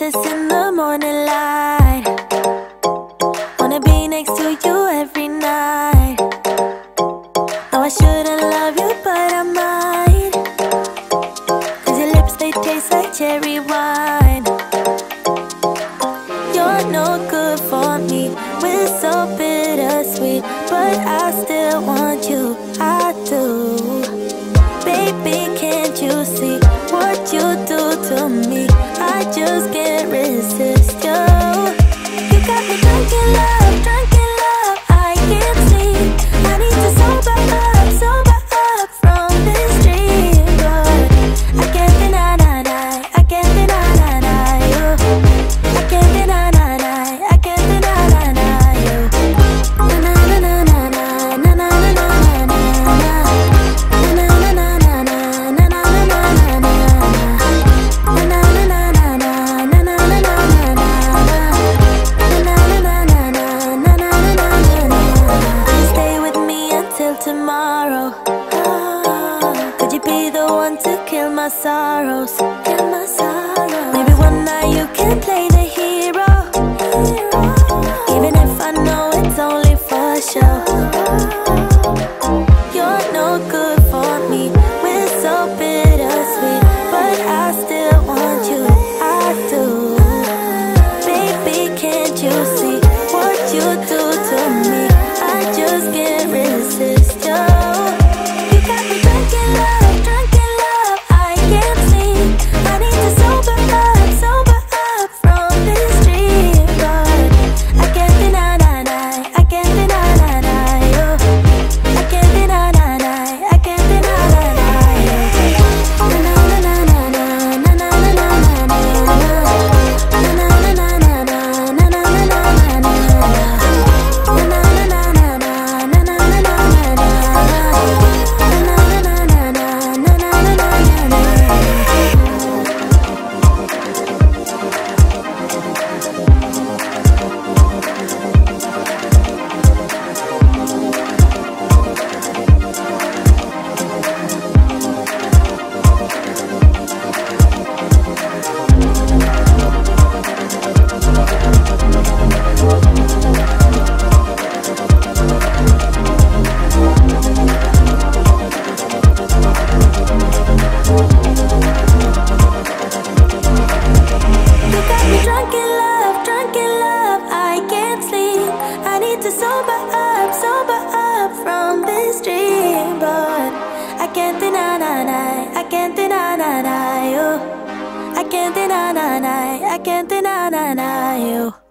kisses in the morning light. Wanna be next to you every night. Though I shouldn't love you but I might. Cause your lips they taste like cherry wine. You're no good for me. We're so bittersweet But I still want you, I do. be the one to kill my sorrows. Kill my sorrows. Maybe one night you can play the hero. Even if I know it's only for show. You're no good for me. We're so but I still want you. I do. Baby, can't you see what you do? can't deny, nah, nah, I can't deny, nah, nah, you. I can't deny, nah, nah, I can't deny, nah, nah, you.